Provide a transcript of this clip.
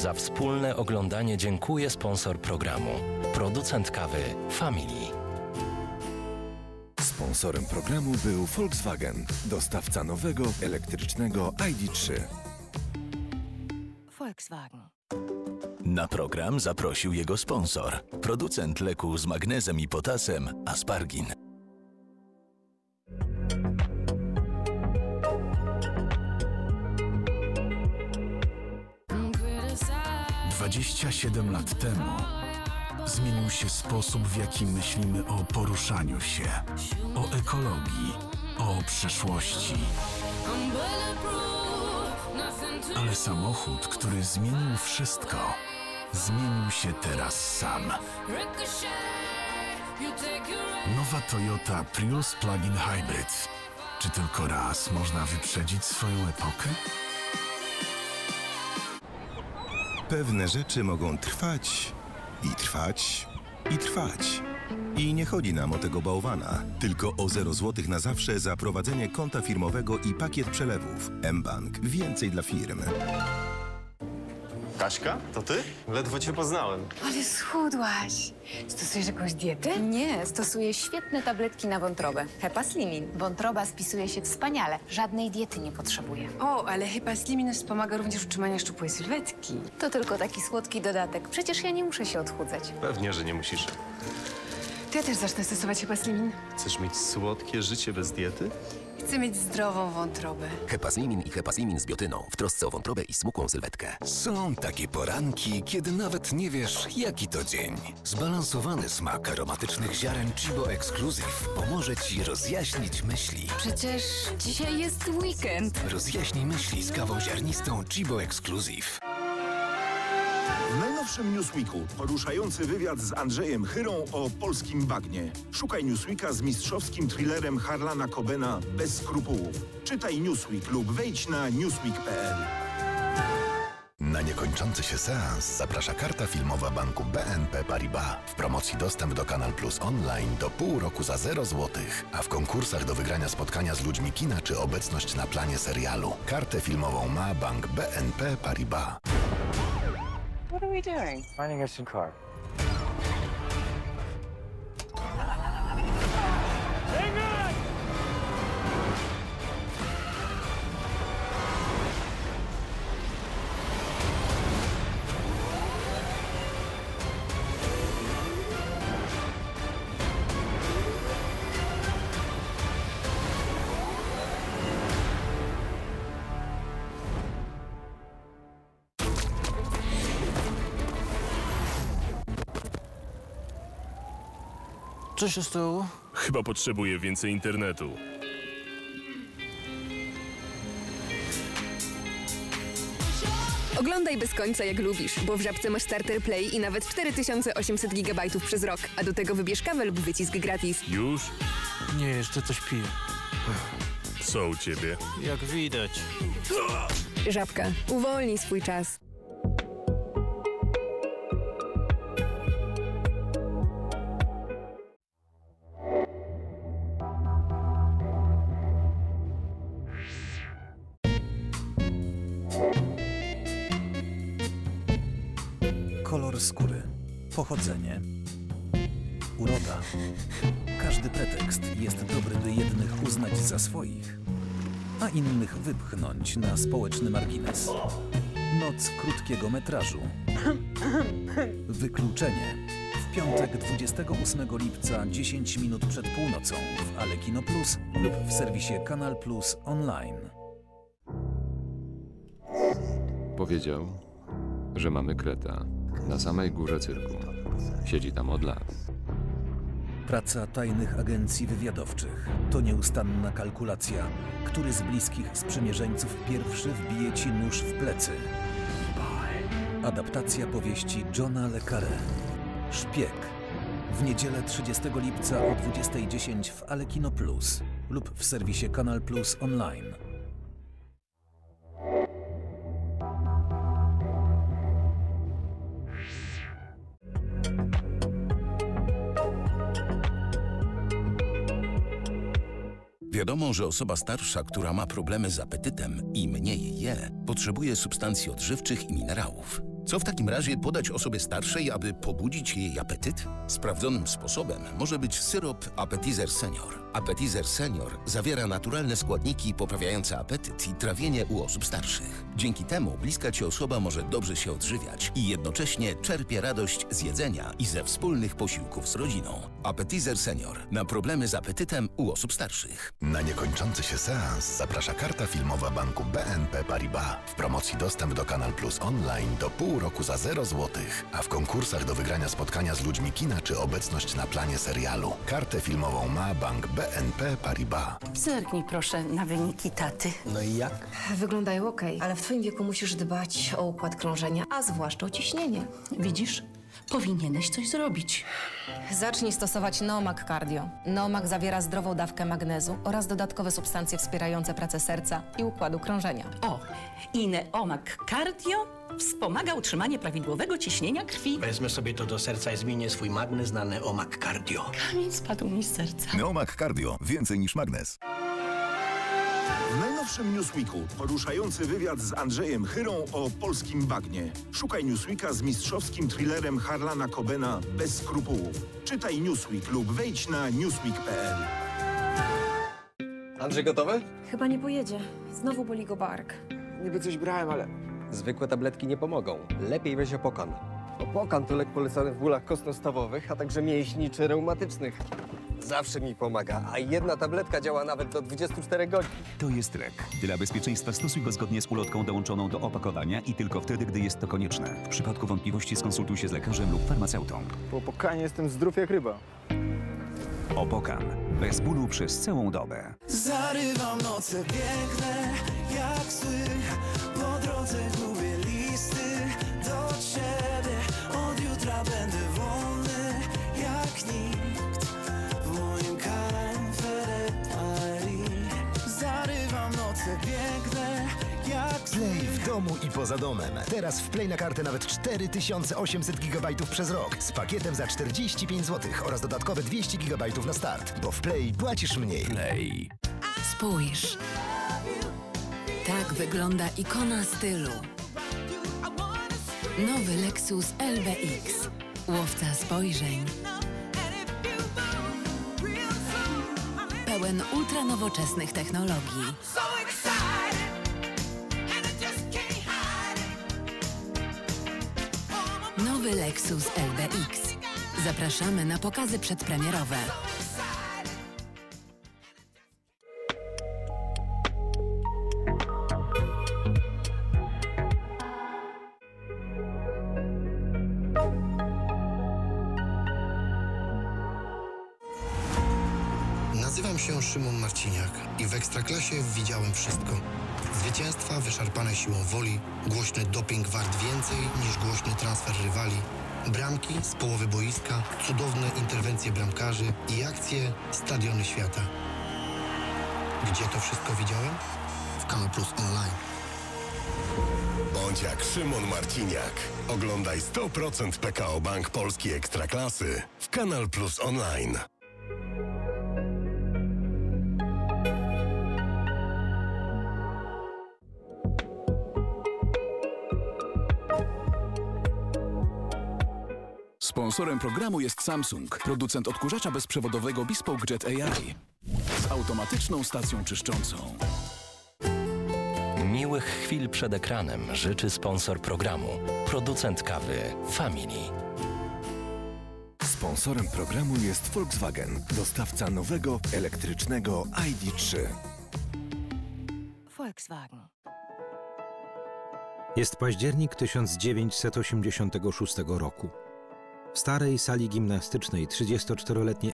Za wspólne oglądanie dziękuję sponsor programu. Producent kawy Family. Sponsorem programu był Volkswagen, dostawca nowego elektrycznego ID3. Volkswagen. Na program zaprosił jego sponsor, producent leku z magnezem i potasem Aspargin. Dwadzieścia siedem lat temu zmienił się sposób, w jaki myślimy o poruszaniu się, o ekologii, o przyszłości. Ale samochód, który zmienił wszystko, zmienił się teraz sam. Nowa Toyota Prius Plug-in Hybrid. Czy tylko raz można wyprzedzić swoją epokę? Pewne rzeczy mogą trwać i trwać i trwać. I nie chodzi nam o tego bałwana, tylko o 0 zł na zawsze za prowadzenie konta firmowego i pakiet przelewów. mBank. Więcej dla firm. Kaśka? To ty? Ledwo cię poznałem. Ale schudłaś. Stosujesz jakąś dietę? Nie, stosuję świetne tabletki na wątrobę. Hepa Slimin. Wątroba spisuje się wspaniale. Żadnej diety nie potrzebuje. O, ale chyba Slimin wspomaga również utrzymanie szczupłej sylwetki. To tylko taki słodki dodatek. Przecież ja nie muszę się odchudzać. Pewnie, że nie musisz. To ja też zacznę stosować chyba Slimin. Chcesz mieć słodkie życie bez diety? Chcę mieć zdrową wątrobę. Hepaslimin i hepaslimin z biotyną w trosce o wątrobę i smukłą sylwetkę. Są takie poranki, kiedy nawet nie wiesz, jaki to dzień. Zbalansowany smak aromatycznych ziaren Chibo Exclusive pomoże Ci rozjaśnić myśli. Przecież dzisiaj jest weekend. Rozjaśnij myśli z kawą ziarnistą Chibo Exclusive. Najnowszym Newsweeku poruszający wywiad z Andrzejem Chyrą o polskim bagnie. Szukaj Newsweeka z mistrzowskim thrillerem Harlana Cobena bez skrupułów. Czytaj Newsweek lub wejdź na newsweek.pl. Na niekończący się seans zaprasza karta filmowa banku BNP Paribas. W promocji dostęp do Kanal Plus Online do pół roku za 0 zł, a w konkursach do wygrania spotkania z ludźmi kina czy obecność na planie serialu. Kartę filmową ma bank BNP Paribas. What are we doing? Finding a SIM card. Co się stało? Chyba potrzebuję więcej internetu. Oglądaj bez końca jak lubisz, bo w Żabce masz Starter Play i nawet 4800 GB przez rok, a do tego wybierz kawę lub wycisk gratis. Już? Nie, jeszcze coś piję. Co u ciebie? Jak widać. Żabka, uwolnij swój czas. Kolor skóry, pochodzenie, uroda. Każdy pretekst jest dobry, by jednych uznać za swoich, a innych wypchnąć na społeczny margines. Noc krótkiego metrażu. Wykluczenie. W piątek 28 lipca 10 minut przed północą w Alekino Plus lub w serwisie Kanal Plus online. Powiedział, że mamy kreta na samej górze cyrku. Siedzi tam od lat. Praca tajnych agencji wywiadowczych to nieustanna kalkulacja, który z bliskich sprzymierzeńców pierwszy wbije ci nóż w plecy. Adaptacja powieści Johna Le Carré. Szpieg. W niedzielę 30 lipca o 20.10 w Alekino Plus lub w serwisie Kanal Plus online. Wiadomo, że osoba starsza, która ma problemy z apetytem i mniej je, potrzebuje substancji odżywczych i minerałów. Co w takim razie podać osobie starszej, aby pobudzić jej apetyt? Sprawdzonym sposobem może być syrop Appetizer Senior. Appetizer Senior zawiera naturalne składniki poprawiające apetyt i trawienie u osób starszych. Dzięki temu bliska ci osoba może dobrze się odżywiać i jednocześnie czerpie radość z jedzenia i ze wspólnych posiłków z rodziną. Appetizer Senior na problemy z apetytem u osób starszych. Na niekończący się seans zaprasza karta filmowa banku BNP Paribas. W promocji dostęp do Kanal Plus Online do pół roku za 0 zł, a w konkursach do wygrania spotkania z ludźmi kina czy obecność na planie serialu. Kartę filmową ma bank BNP Paribas. Zerknij proszę na wyniki taty. No i jak? Wyglądają ok, ale w twoim wieku musisz dbać o układ krążenia, a zwłaszcza o ciśnienie. Widzisz? Powinieneś coś zrobić. Zacznij stosować Neomag Cardio. Neomag zawiera zdrową dawkę magnezu oraz dodatkowe substancje wspierające pracę serca i układu krążenia. O, i Neomag Cardio wspomaga utrzymanie prawidłowego ciśnienia krwi. Wezmę sobie to do serca i zmienię swój magnez na Neomag Cardio. Kamień spadł mi z serca. Neomag Cardio. Więcej niż magnes. W najnowszym Newsweeku poruszający wywiad z Andrzejem Chyrą o polskim bagnie. Szukaj Newsweeka z mistrzowskim thrillerem Harlana Cobena bez skrupułów. Czytaj Newsweek lub wejdź na newsweek.pl. Andrzej gotowy? Chyba nie pojedzie. Znowu boli go bark. Niby coś brałem, ale zwykłe tabletki nie pomogą. Lepiej weź Opokan. Opokan to lek polecany w bólach kostnostawowych, a także mięśni czy reumatycznych. Zawsze mi pomaga, a jedna tabletka działa nawet do 24 godzin. To jest lek. Dla bezpieczeństwa stosuj go zgodnie z ulotką dołączoną do opakowania i tylko wtedy, gdy jest to konieczne. W przypadku wątpliwości skonsultuj się z lekarzem lub farmaceutą. Po Opokanie jestem zdrów jak ryba. Opokan. Bez bólu przez całą dobę. Zarywam noce piękne jak sły Po drodze gubię poza domem. Teraz w Play na kartę nawet 4800 GB przez rok z pakietem za 45 zł oraz dodatkowe 200 GB na start. Bo w Play płacisz mniej. Play. Spójrz. Tak wygląda ikona stylu. Nowy Lexus LBX. Łowca spojrzeń. Pełen ultranowoczesnych technologii. Nowy Lexus LBX. Zapraszamy na pokazy przedpremierowe. Szymon Marciniak i w Ekstraklasie widziałem wszystko. Zwycięstwa wyszarpane siłą woli, głośny doping wart więcej niż głośny transfer rywali, bramki z połowy boiska, cudowne interwencje bramkarzy i akcje Stadiony Świata. Gdzie to wszystko widziałem? W Kanal Plus Online. Bądź jak Szymon Marciniak. Oglądaj 100% PKO Bank Polski Ekstraklasy w Kanal Plus Online. Sponsorem programu jest Samsung, producent odkurzacza bezprzewodowego Bespoke Jet AI z automatyczną stacją czyszczącą. Miłych chwil przed ekranem życzy sponsor programu, producent kawy Family. Sponsorem programu jest Volkswagen, dostawca nowego elektrycznego ID3. Volkswagen. Jest październik 1986 roku. W starej sali gimnastycznej 34-letni